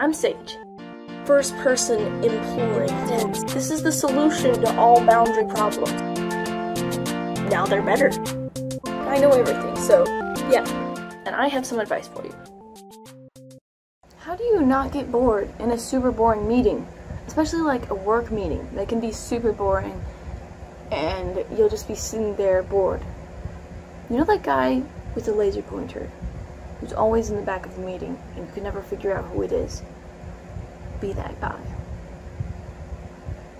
I'm Sayge. First person imploring, this is the solution to all boundary problems. Now they're better. I know everything, so yeah. And I have some advice for you. How do you not get bored in a super boring meeting? Especially like a work meeting. They can be super boring and you'll just be sitting there bored. You know that guy with the laser pointer who's always in the back of the meeting and you can never figure out who it is? Be that guy.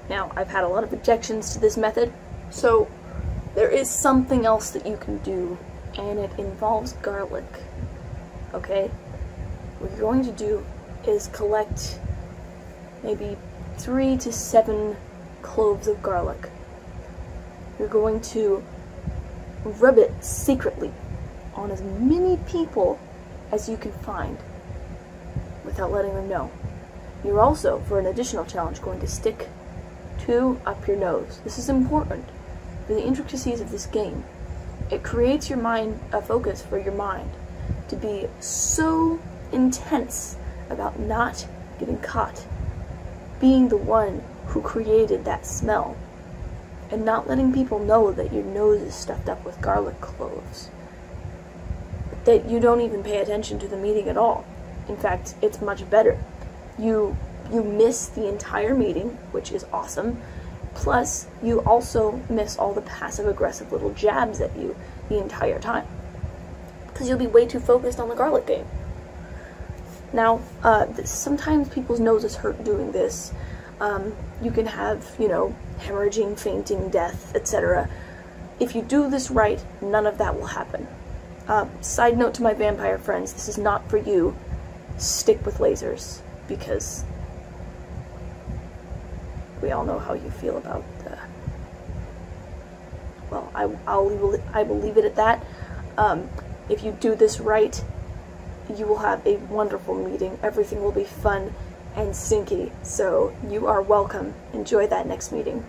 Now, I've had a lot of objections to this method, so there is something else that you can do, and it involves garlic. Okay? What you're going to do is collect maybe three to seven cloves of garlic. You're going to rub it secretly on as many people as you can find without letting them know. You're also, for an additional challenge, going to stick two up your nose. This is important for the intricacies of this game. It creates your mind a focus for your mind to be so intense about not getting caught, being the one who created that smell, and not letting people know that your nose is stuffed up with garlic cloves. That you don't even pay attention to the meeting at all. In fact, it's much better. You you miss the entire meeting, which is awesome. Plus, you also miss all the passive aggressive little jabs at you the entire time. Because you'll be way too focused on the garlic game. Now, uh, sometimes people's noses hurt doing this. Um, you can have, you know, hemorrhaging, fainting, death, etc. If you do this right, none of that will happen. Uh, side note to my vampire friends, this is not for you. Stick with lasers, because we all know how you feel about the. Well, I, I'll leave, I will leave it at that. Um, if you do this right, you will have a wonderful meeting. Everything will be fun and sinky, so you are welcome. Enjoy that next meeting.